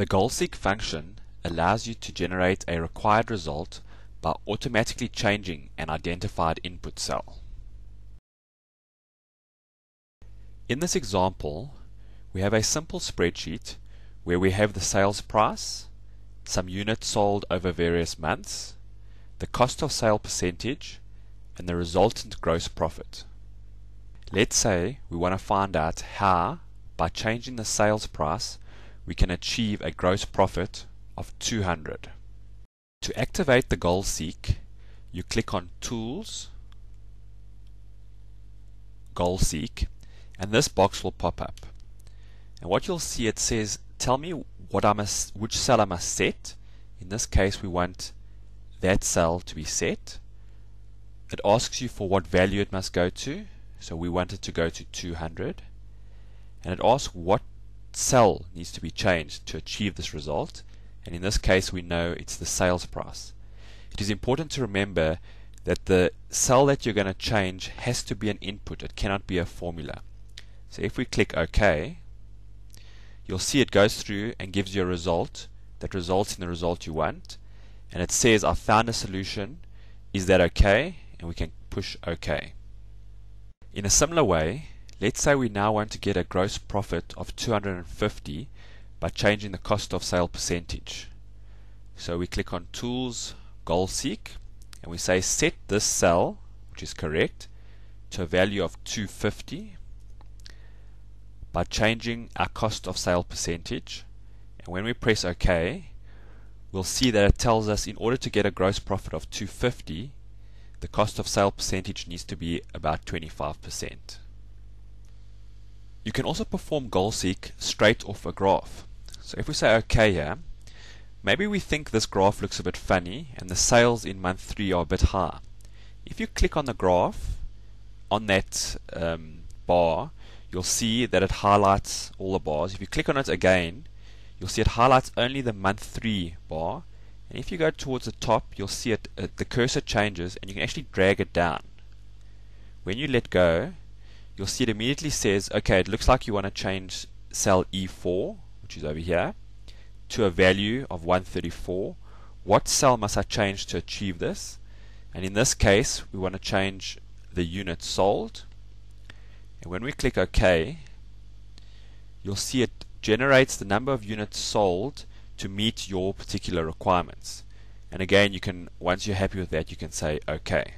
The goal-seek function allows you to generate a required result by automatically changing an identified input cell. In this example, we have a simple spreadsheet where we have the sales price, some units sold over various months, the cost of sale percentage, and the resultant gross profit. Let's say we want to find out how, by changing the sales price, we can achieve a gross profit of 200. To activate the goal seek, you click on Tools, Goal Seek, and this box will pop up. And what you'll see it says, tell me what I must, which cell I must set. In this case, we want that cell to be set. It asks you for what value it must go to. So we want it to go to 200. And it asks what cell needs to be changed to achieve this result. And in this case, we know it's the sales price. It is important to remember that the cell that you're going to change has to be an input. It cannot be a formula. So if we click OK, you'll see it goes through and gives you a result that results in the result you want. And it says, I found a solution. Is that okay? And we can push OK. In a similar way, let's say we now want to get a gross profit of 250 by changing the cost of sale percentage. So we click on Tools, Goal Seek, and we say set this cell, which is correct, to a value of 250 by changing our cost of sale percentage. And when we press OK, we'll see that it tells us in order to get a gross profit of 250, the cost of sale percentage needs to be about 25%. You can also perform goal seek straight off a graph. So if we say OK here, maybe we think this graph looks a bit funny and the sales in month 3 are a bit high. If you click on the graph on that um, bar, you'll see that it highlights all the bars. If you click on it again, you'll see it highlights only the month 3 bar. And if you go towards the top, you'll see it, uh, the cursor changes and you can actually drag it down. When you let go, you'll see it immediately says, okay, it looks like you want to change cell E4, which is over here, to a value of 134. What cell must I change to achieve this? And in this case, we want to change the unit sold. And when we click OK, you'll see it generates the number of units sold to meet your particular requirements. And again, you can once you're happy with that, you can say OK.